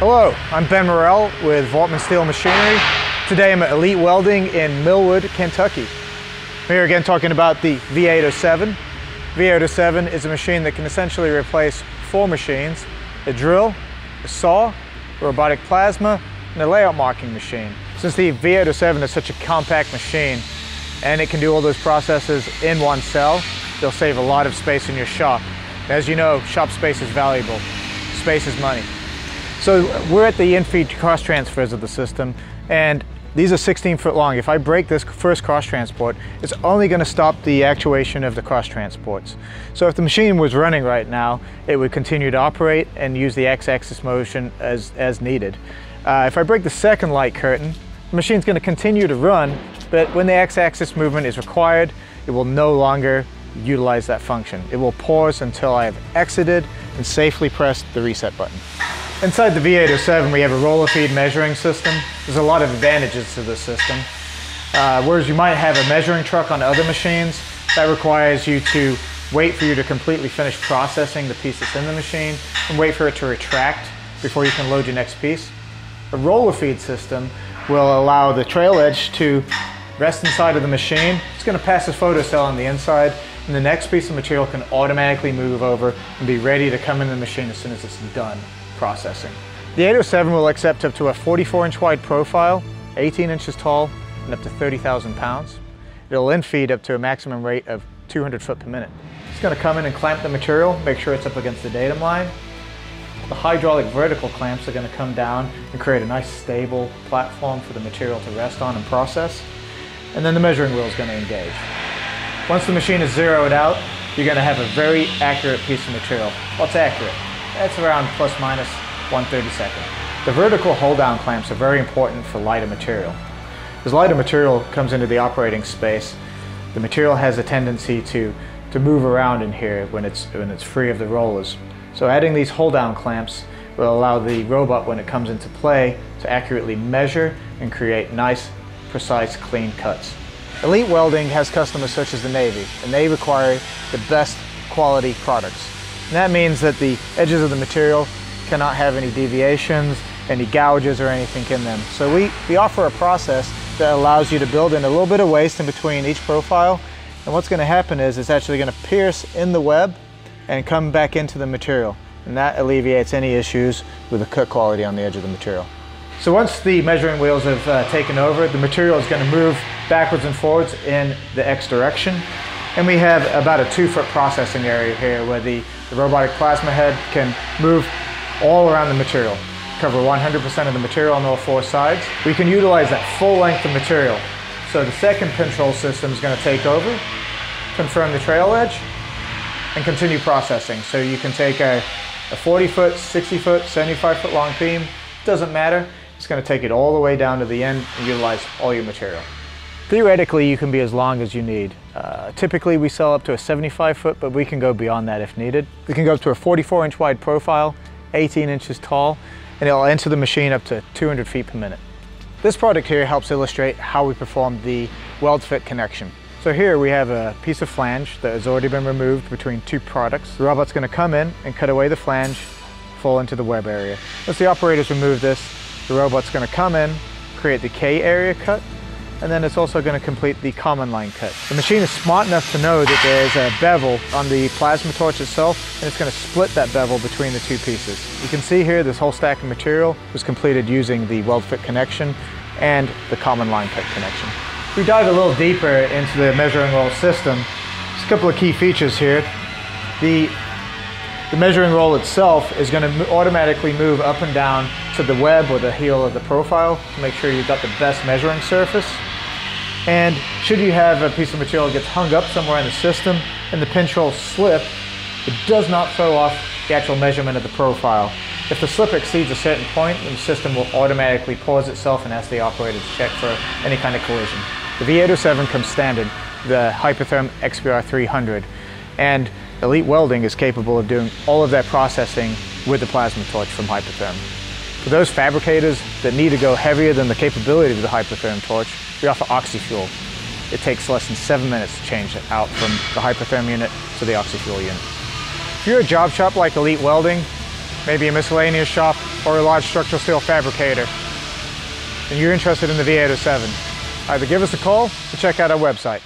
Hello, I'm Ben Morrell with Voortman Steel Machinery. Today I'm at Elite Welding in Millwood, Kentucky. Here again talking about the V807. V807 is a machine that can essentially replace four machines, a drill, a saw, a robotic plasma, and a layout marking machine. Since the V807 is such a compact machine and it can do all those processes in one cell, they'll save a lot of space in your shop. As you know, shop space is valuable. Space is money. So we're at the in-feed cross transfers of the system and these are 16 foot long. If I break this first cross transport, it's only going to stop the actuation of the cross transports. So if the machine was running right now, it would continue to operate and use the x-axis motion as, as needed. Uh, if I break the second light curtain, the machine's going to continue to run, but when the x-axis movement is required, it will no longer utilize that function. It will pause until I have exited and safely pressed the reset button. Inside the V807 we have a roller feed measuring system. There's a lot of advantages to this system. Uh, whereas you might have a measuring truck on other machines, that requires you to wait for you to completely finish processing the piece that's in the machine and wait for it to retract before you can load your next piece. A roller feed system will allow the trail edge to rest inside of the machine. It's going to pass a photocell on the inside and the next piece of material can automatically move over and be ready to come in the machine as soon as it's done processing. The 807 will accept up to a 44 inch wide profile, 18 inches tall, and up to 30,000 pounds. It'll in-feed up to a maximum rate of 200 foot per minute. It's going to come in and clamp the material, make sure it's up against the datum line. The hydraulic vertical clamps are going to come down and create a nice stable platform for the material to rest on and process. And then the measuring wheel is going to engage. Once the machine is zeroed out, you're going to have a very accurate piece of material. What's accurate? That's around plus minus 1 32nd. The vertical hold down clamps are very important for lighter material. As lighter material comes into the operating space, the material has a tendency to, to move around in here when it's, when it's free of the rollers. So adding these hold down clamps will allow the robot when it comes into play to accurately measure and create nice, precise, clean cuts. Elite Welding has customers such as the Navy, and they require the best quality products. And that means that the edges of the material cannot have any deviations, any gouges or anything in them. So we, we offer a process that allows you to build in a little bit of waste in between each profile. And what's going to happen is it's actually going to pierce in the web and come back into the material. And that alleviates any issues with the cut quality on the edge of the material. So once the measuring wheels have uh, taken over, the material is going to move backwards and forwards in the X direction. And we have about a two foot processing area here where the, the robotic plasma head can move all around the material, cover 100% of the material on all four sides. We can utilize that full length of material. So the second control system is going to take over, confirm the trail edge, and continue processing. So you can take a, a 40 foot, 60 foot, 75 foot long beam, doesn't matter. It's going to take it all the way down to the end and utilize all your material. Theoretically, you can be as long as you need. Uh, typically, we sell up to a 75 foot, but we can go beyond that if needed. We can go up to a 44 inch wide profile, 18 inches tall, and it'll enter the machine up to 200 feet per minute. This product here helps illustrate how we perform the weld fit connection. So here we have a piece of flange that has already been removed between two products. The robot's going to come in and cut away the flange, fall into the web area. Once the operators remove this, the robot's going to come in, create the K area cut, and then it's also going to complete the common line cut. The machine is smart enough to know that there's a bevel on the plasma torch itself and it's going to split that bevel between the two pieces. You can see here this whole stack of material was completed using the weld fit connection and the common line cut connection. If we dive a little deeper into the measuring roll system, there's a couple of key features here. The, the measuring roll itself is going to automatically move up and down to the web or the heel of the profile to make sure you've got the best measuring surface. And should you have a piece of material that gets hung up somewhere in the system and the pinch slip, it does not throw off the actual measurement of the profile. If the slip exceeds a certain point, the system will automatically pause itself and ask the operator to check for any kind of collision. The V807 comes standard, the Hypertherm XPR 300, and Elite Welding is capable of doing all of that processing with the plasma torch from Hypertherm. For those fabricators that need to go heavier than the capability of the Hypertherm torch, we offer OxyFuel. It takes less than seven minutes to change it out from the Hypertherm unit to the OxyFuel unit. If you're a job shop like Elite Welding, maybe a miscellaneous shop, or a large structural steel fabricator, and you're interested in the V807, either give us a call or check out our website.